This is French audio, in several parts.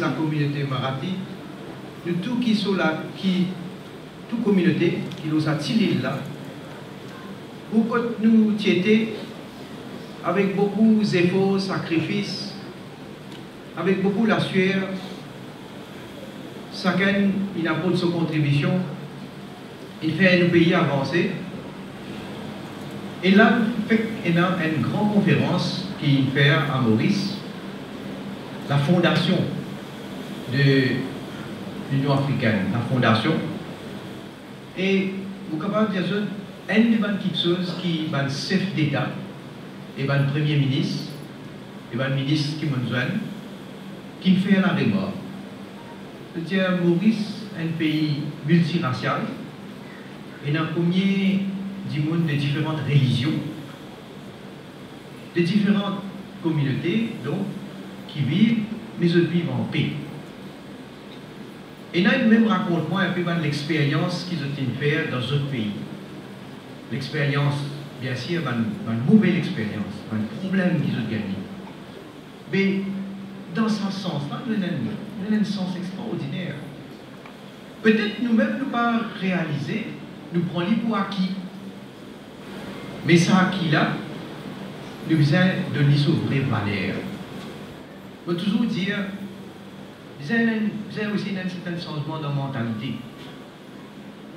la communauté marathi, de tout qui sont là, qui, toute communauté qui nous a tiré là, pour que nous étions avec beaucoup d'efforts, sacrifices, avec beaucoup la sueur, chacun il apporte sa contribution, il fait un pays avancer. Et là, y a une grande conférence qui fait à Maurice, la fondation de l'Union africaine, la fondation. Et vous pouvez dire un des petites choses qui est le chef d'État et le premier ministre et le ministre qui m'ont qui fait la mémoire. C'est-à-dire Maurice, un pays multiracial, et le premier du monde de différentes religions, de différentes communautés donc, qui vivent, mais eux vivent en paix. Et là, il même raconte-moi un peu de l'expérience qu'ils ont fait dans d'autres pays. L'expérience, bien sûr, une mauvaise expérience, un problème qu'ils ont gagné. Mais dans ce sens-là, nous avons un sens extraordinaire. Peut-être nous-mêmes, nous pas réaliser, nous prenons pour acquis. Mais ça acquis-là, nous besoin de vraies valeurs. Je veux toujours dire, vous avez aussi un certain changement de mentalité.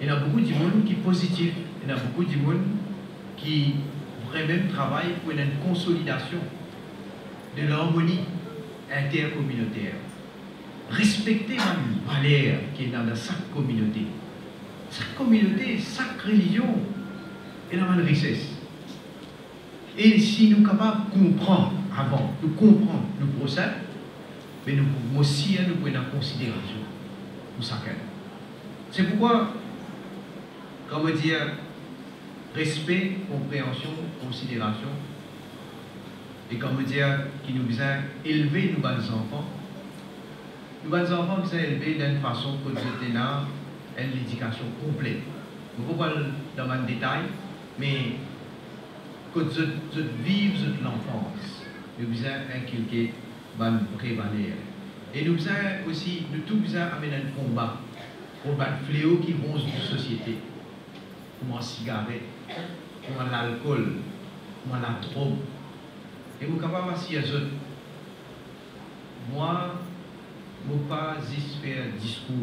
Il y a beaucoup de monde qui est positif, il y a beaucoup de monde qui vraiment travaille pour une consolidation de l'harmonie intercommunautaire. Respecter la valeur qui est dans chaque communauté. Chaque communauté, chaque religion, elle a une richesse. Et si nous sommes capables de comprendre avant, de comprendre le procès, mais nous pouvons aussi nous prendre en considération pour chacun. C'est pourquoi, comment dire, respect, compréhension, considération, et comment dire, qui nous vient élever nos bons enfants. Nos bons enfants nous élevés d'une façon que nous une éducation complète. Je ne pas dans le détail, mais que je vive l'enfance. Nous besoin inculquer van prévaloir. Et nous avons aussi, nous tous besoin amener un combat pour le fléau qui ronge la société. Comme la cigarette, comme l'alcool, comme la drogue? Et vous capable aussi à Moi, je ne pas faire discours.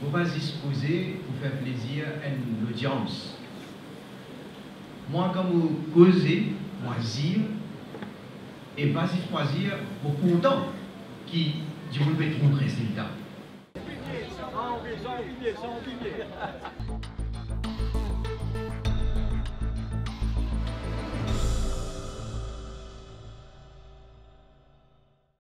Je ne pas juste poser pour faire plaisir à une audience. Moi, quand vous causez, moi, dire, et pas y choisir de temps qui développent trop résultat.